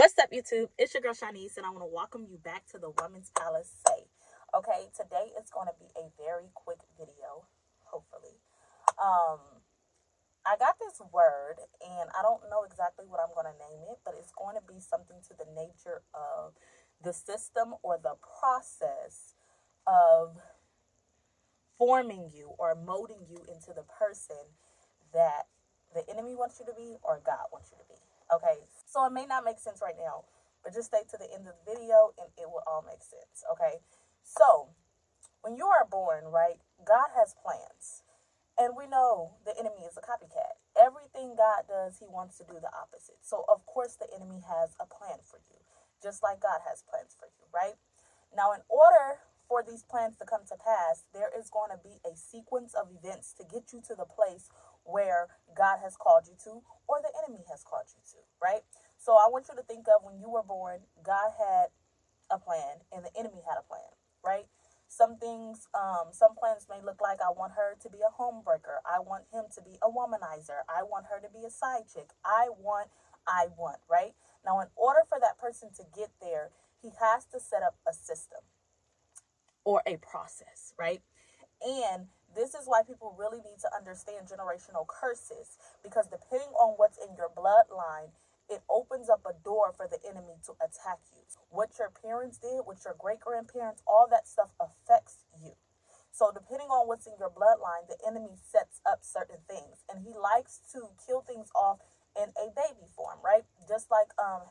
What's up, YouTube? It's your girl Shaaunice, and I want to welcome you back to the Women's Palace Say. Okay, today is going to be a very quick video, hopefully. Um, I got this word, and I don't know exactly what I'm going to name it, but it's going to be something to the nature of the system or the process of forming you or molding you into the person that the enemy wants you to be or God wants you to be. Okay, so it may not make sense right now, but just stay to the end of the video and it will all make sense. Okay, so when you are born, right, God has plans. And we know the enemy is a copycat. Everything God does, he wants to do the opposite. So, of course, the enemy has a plan for you, just like God has plans for you, right? Now, in order for these plans to come to pass, there is going to be a sequence of events to get you to the place where God has called you to or the enemy has called you to, right? So I want you to think of when you were born, God had a plan and the enemy had a plan, right? Some things, um, some plans may look like I want her to be a homebreaker. I want him to be a womanizer. I want her to be a side chick. I want, I want, right? Now, in order for that person to get there, he has to set up a system or a process, right? And this is why people really need to understand generational curses because depending on what's in your bloodline, it opens up a door for the enemy to attack you. What your parents did, what your great grandparents, all that stuff affects you. So, depending on what's in your bloodline, the enemy sets up certain things and he likes to kill things off in a baby form, right? Just like um,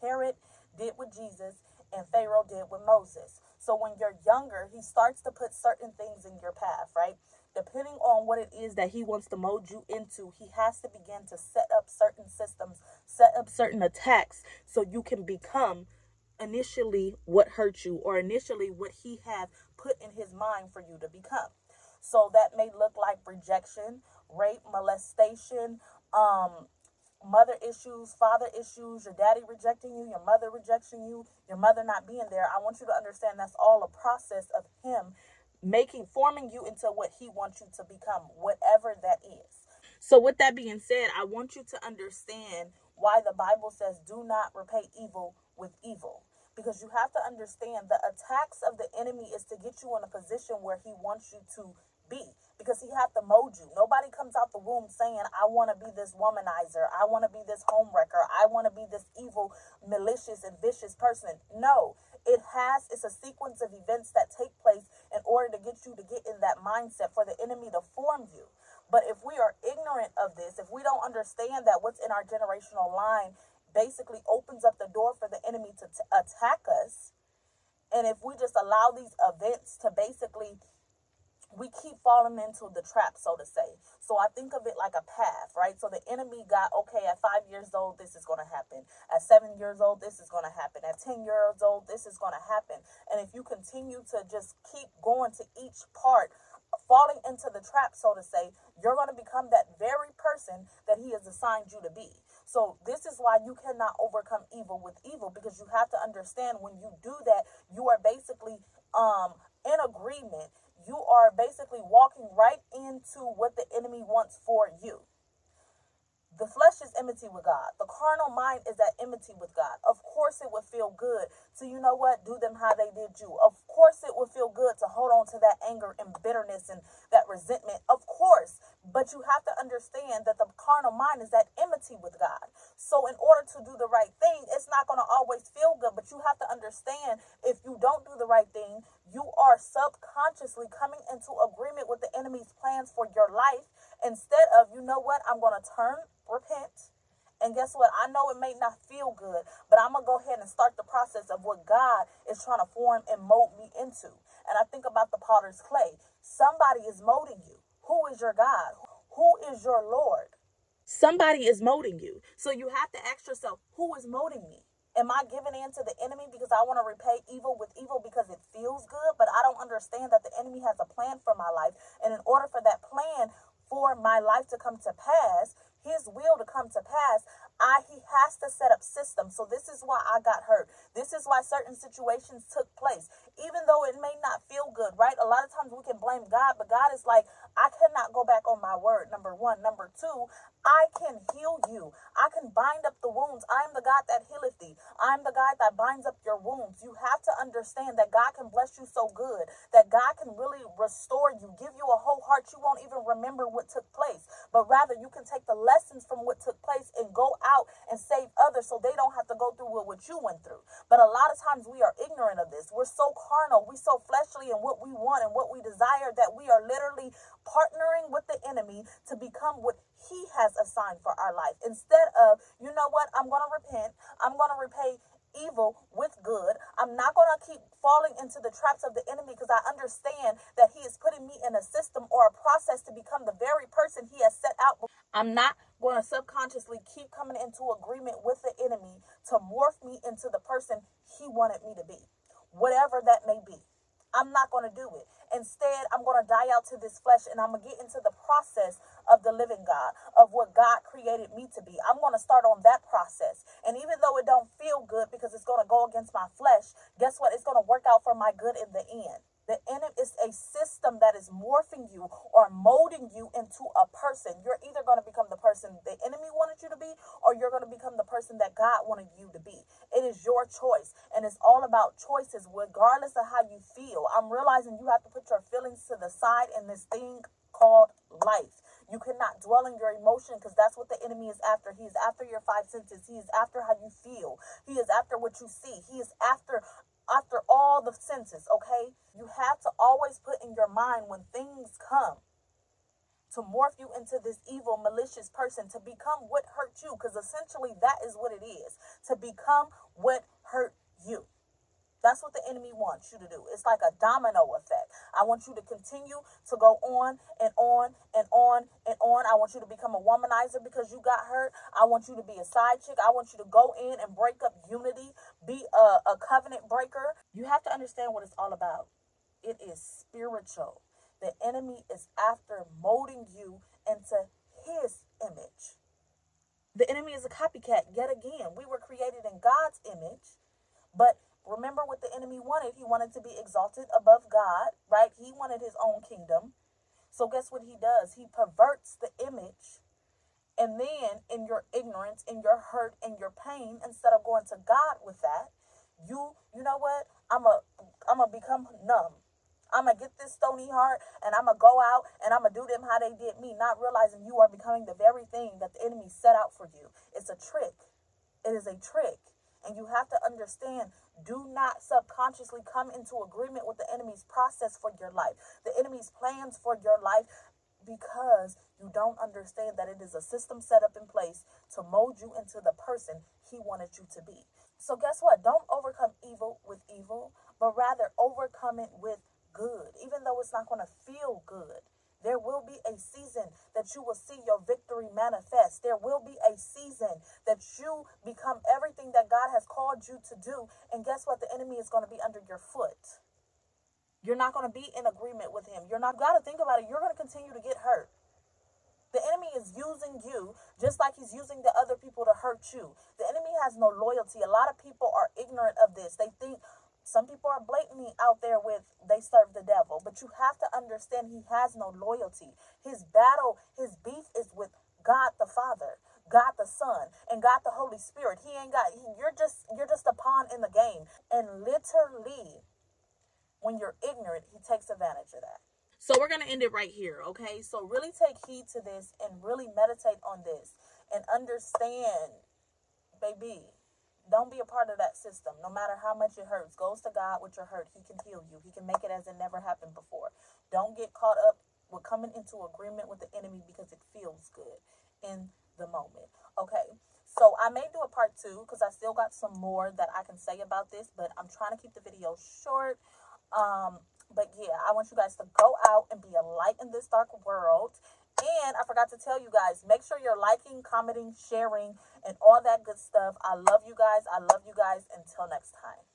Herod did with Jesus and Pharaoh did with Moses. So when you're younger, he starts to put certain things in your path, right? Depending on what it is that he wants to mold you into, he has to begin to set up certain systems, set up certain attacks so you can become initially what hurt you or initially what he have put in his mind for you to become. So that may look like rejection, rape, molestation, um, mother issues, father issues, your daddy rejecting you, your mother rejecting you, your mother not being there, I want you to understand that's all a process of him making forming you into what he wants you to become, whatever that is. So with that being said, I want you to understand why the Bible says do not repay evil with evil. Because you have to understand the attacks of the enemy is to get you in a position where he wants you to be because he have to mold you. Nobody comes out the womb saying, I want to be this womanizer. I want to be this homewrecker. I want to be this evil, malicious, and vicious person. No, it has, it's a sequence of events that take place in order to get you to get in that mindset for the enemy to form you. But if we are ignorant of this, if we don't understand that what's in our generational line basically opens up the door for the enemy to t- attack us, and if we just allow these events to basically we keep falling into the trap, so to say. So I think of it like a path, right? So the enemy got, okay, at five years old, this is going to happen. At seven years old, this is going to happen. At 10 years old, this is going to happen. And if you continue to just keep going to each part, falling into the trap, so to say, you're going to become that very person that he has assigned you to be. So this is why you cannot overcome evil with evil because you have to understand when you do that, you are basically um in agreement you are basically walking right into what the enemy wants for you. The flesh is enmity with God. The carnal mind is at enmity with God. Of course, it would feel good to, you know what, do them how they did you. Of course, it would feel good to hold on to that anger and bitterness and that resentment. Of course. But you have to understand that the carnal mind is at enmity with God. So, in order to do the right thing, it's not going to always feel good. But you have to understand if you don't do the right thing, you are subconsciously coming into agreement with the enemy's plans for your life instead of, you know what, I'm going to turn repent. And guess what? I know it may not feel good, but I'm going to go ahead and start the process of what God is trying to form and mold me into. And I think about the potter's clay. Somebody is molding you. Who is your God? Who is your Lord? Somebody is molding you. So you have to ask yourself, who is molding me? Am I giving in to the enemy because I want to repay evil with evil because it feels good? But I don't understand that the enemy has a plan for my life. And in order for that plan for my life to come to pass, his will to come to pass, I he has to set up systems. So this is why I got hurt. This is why certain situations took place. Even though it may not feel good, right? A lot of times we can blame God, but God is like, I cannot go back on my word. Number one. Number two, I can heal you. I can bind up the wounds. I am the God that healeth thee. I'm the God that binds up your wounds. You have to understand that God can bless you so good, that God can really restore you, give you a whole heart. You won't even remember what took place, but rather you can take the lessons from what took place and go out and save others so they don't have to go through what you went through. But a lot of times we are ignorant of this. We're so carnal, we're so fleshly in what we want and what we desire that we are literally partnering with the enemy to become what he has assigned for our life. Instead of, you know what, I'm going to repent, I'm going to repay evil with good. I'm not going to keep falling into the traps of the enemy because I understand that he is putting me in a system or a process to become the very person he has set out. I'm not going to subconsciously keep coming into agreement with the enemy to morph me into the person he wanted me to be, whatever that may be. I'm not going to do it. Instead, I'm going to die out to this flesh and I'm going to get into the process of the living God, of what God created me to be. I'm going to start on that process. And even though it don't feel good because it's going to go against my flesh, guess what? It's going to work out for my good in the end. The enemy is a system that is morphing you or molding you into a person. You're either going to become the person the enemy wanted you to be, or you're going to become the person that God wanted you to be. It is your choice, and it's all about choices, regardless of how you feel. I'm realizing you have to put your feelings to the side in this thing called life. You cannot dwell in your emotion because that's what the enemy is after. He is after your five senses. He is after how you feel. He is after what you see. He is after after all the senses, okay? You have to always put in your mind when things come to morph you into this evil, malicious person, to become what hurt you, because essentially that is what it is to become what hurt you. That's what the enemy wants you to do. It's like a domino effect. I want you to continue to go on and on and on and on. I want you to become a womanizer because you got hurt. I want you to be a side chick. I want you to go in and break up unity, be a, a covenant breaker. You have to understand what it's all about. It is spiritual. The enemy is after molding you into his image. The enemy is a copycat yet again. We were created in God's image, but Remember what the enemy wanted. He wanted to be exalted above God, right? He wanted his own kingdom. So guess what he does? He perverts the image. And then in your ignorance, in your hurt, in your pain, instead of going to God with that, you you know what? I'm a I'm gonna become numb. I'm gonna get this stony heart and I'm gonna go out and I'm gonna do them how they did me, not realizing you are becoming the very thing that the enemy set out for you. It's a trick. It is a trick. And you have to understand do not subconsciously come into agreement with the enemy's process for your life, the enemy's plans for your life, because you don't understand that it is a system set up in place to mold you into the person he wanted you to be. So, guess what? Don't overcome evil with evil, but rather overcome it with good, even though it's not going to feel good. There will be a season that you will see your victory manifest. There will be a season that you become everything that God has called you to do. And guess what? The enemy is going to be under your foot. You're not going to be in agreement with him. You're not got to think about it. You're going to continue to get hurt. The enemy is using you just like he's using the other people to hurt you. The enemy has no loyalty. A lot of people are ignorant of this. They think, some people are blatantly out there with they serve the devil, but you have to understand he has no loyalty. His battle, his beef is with God the Father, God the Son, and God the Holy Spirit. He ain't got he, you're just you're just a pawn in the game. And literally when you're ignorant, he takes advantage of that. So we're going to end it right here, okay? So really take heed to this and really meditate on this and understand baby don't be a part of that system. No matter how much it hurts, goes to God with your hurt. He can heal you. He can make it as it never happened before. Don't get caught up with coming into agreement with the enemy because it feels good in the moment. Okay. So I may do a part two because I still got some more that I can say about this, but I'm trying to keep the video short. Um, but yeah, I want you guys to go out and be a light in this dark world. And I forgot to tell you guys, make sure you're liking, commenting, sharing, and all that good stuff. I love you guys. I love you guys. Until next time.